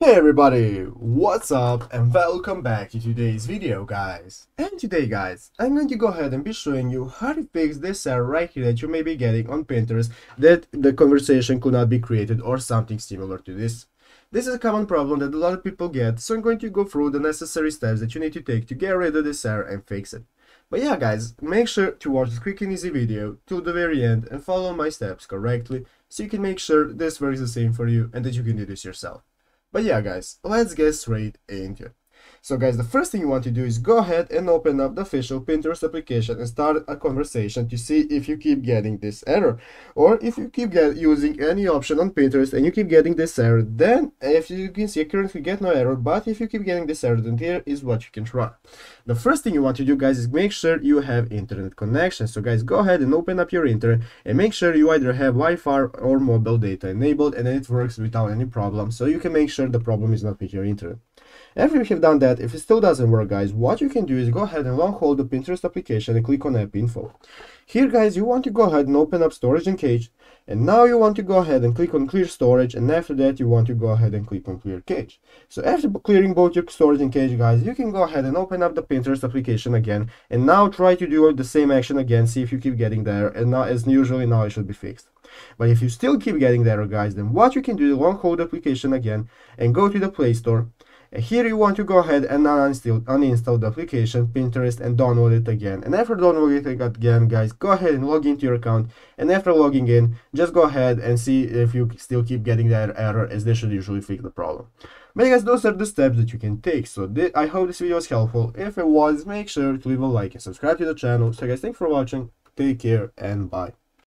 Hey everybody, what's up and welcome back to today's video guys. And today guys, I'm going to go ahead and be showing you how to fix this error right here that you may be getting on Pinterest that the conversation could not be created or something similar to this. This is a common problem that a lot of people get, so I'm going to go through the necessary steps that you need to take to get rid of this error and fix it. But yeah guys, make sure to watch this quick and easy video to the very end and follow my steps correctly so you can make sure this works the same for you and that you can do this yourself. But yeah guys, let's get straight into it. So guys, the first thing you want to do is go ahead and open up the official Pinterest application and start a conversation to see if you keep getting this error. Or if you keep get, using any option on Pinterest and you keep getting this error, then if you can see currently get no error, but if you keep getting this error, then here is what you can try. The first thing you want to do guys is make sure you have internet connection. So guys, go ahead and open up your internet and make sure you either have Wi-Fi or mobile data enabled and it works without any problem. So you can make sure the problem is not with your internet. After you have done that, if it still doesn't work, guys, what you can do is go ahead and long hold the Pinterest application and click on App Info. Here, guys, you want to go ahead and open up Storage and Cache. And now you want to go ahead and click on Clear Storage. And after that, you want to go ahead and click on Clear Cache. So after clearing both your storage and cache, guys, you can go ahead and open up the Pinterest application again. And now try to do the same action again. See if you keep getting there. And now, as usually, now it should be fixed. But if you still keep getting there, guys, then what you can do is long hold the application again and go to the Play Store here you want to go ahead and uninstall, uninstall the application Pinterest and download it again. And after downloading it again, guys, go ahead and log into your account. And after logging in, just go ahead and see if you still keep getting that error as this should usually fix the problem. But guys, those are the steps that you can take. So I hope this video was helpful. If it was, make sure to leave a like and subscribe to the channel. So guys, thanks for watching. Take care and bye.